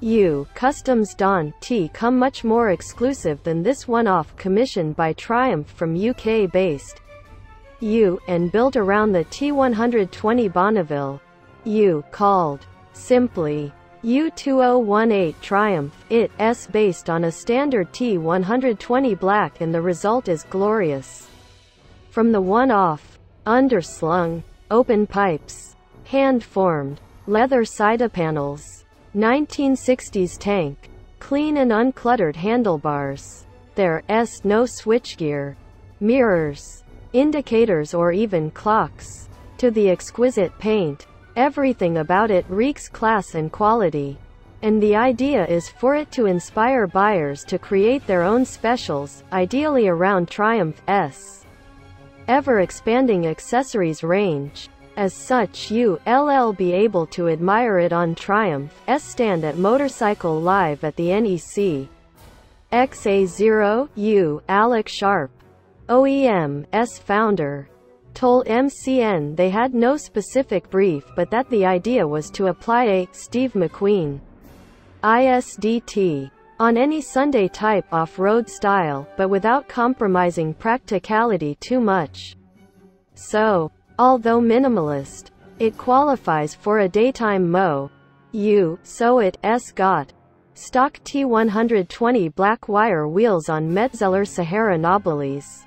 U. Customs Don T come much more exclusive than this one-off commissioned by Triumph from UK-based U and built around the T120 Bonneville U called simply U2018 Triumph it s based on a standard T120 black and the result is glorious. From the one-off, underslung, open pipes, hand-formed, leather side panels, 1960s tank. Clean and uncluttered handlebars. There s no switchgear, mirrors, indicators or even clocks. To the exquisite paint. Everything about it reeks class and quality. And the idea is for it to inspire buyers to create their own specials, ideally around Triumph S. Ever expanding accessories range. As such you LL be able to admire it on Triumph S stand at Motorcycle Live at the NEC. XA0 U Alec Sharp OEM S founder told MCN they had no specific brief but that the idea was to apply a Steve McQueen ISDT on any Sunday type off-road style, but without compromising practicality too much. So, Although minimalist, it qualifies for a daytime Mo. U, so it s got stock T120 black wire wheels on Metzeler Sahara Nobiles.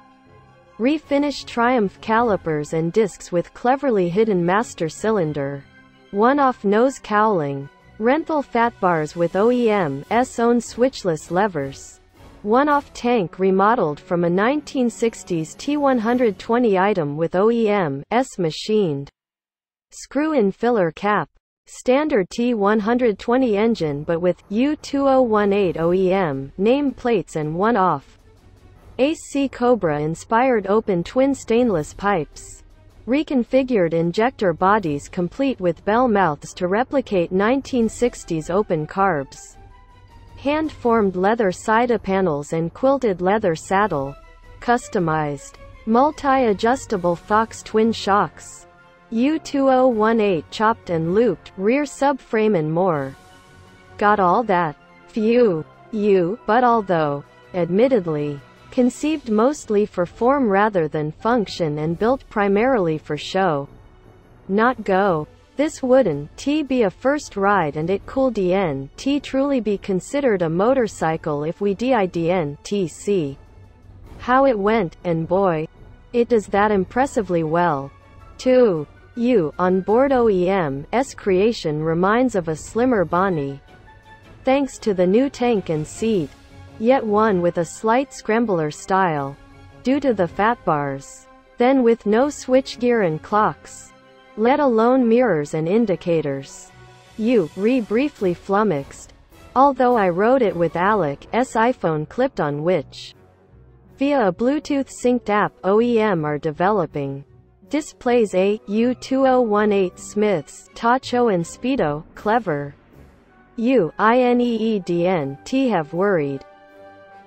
Refinished Triumph calipers and discs with cleverly hidden master cylinder. One-off nose cowling. Renthal fat bars with OEM S own switchless levers one-off tank remodeled from a 1960s T120 item with OEM S machined. Screw-in filler cap. Standard T120 engine but with U2018 OEM name plates and one-off. AC Cobra inspired open twin stainless pipes. Reconfigured injector bodies complete with bell mouths to replicate 1960s open carbs hand-formed leather side panels and quilted leather saddle, customized, multi-adjustable Fox twin shocks, U2018 chopped and looped, rear subframe and more. Got all that. Few. U, but although, admittedly, conceived mostly for form rather than function and built primarily for show. Not go. This wouldn't t be a first ride and it could n t truly be considered a motorcycle if we didn tc. How it went, and boy, it does that impressively well. 2. U, on board OEM, S creation reminds of a slimmer Bonnie. Thanks to the new tank and seat. Yet one with a slight scrambler style. Due to the fat bars. Then with no switchgear and clocks let alone mirrors and indicators. You, re briefly flummoxed. Although I wrote it with Alec S iPhone clipped on which via a Bluetooth synced app OEM are developing. Displays A, U2018 Smiths, Tacho and Speedo, clever. U, INEEDN, T have worried.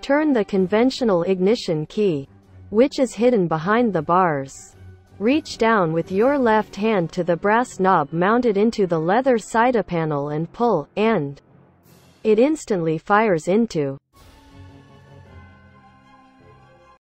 Turn the conventional ignition key, which is hidden behind the bars. Reach down with your left hand to the brass knob mounted into the leather side panel and pull, and it instantly fires into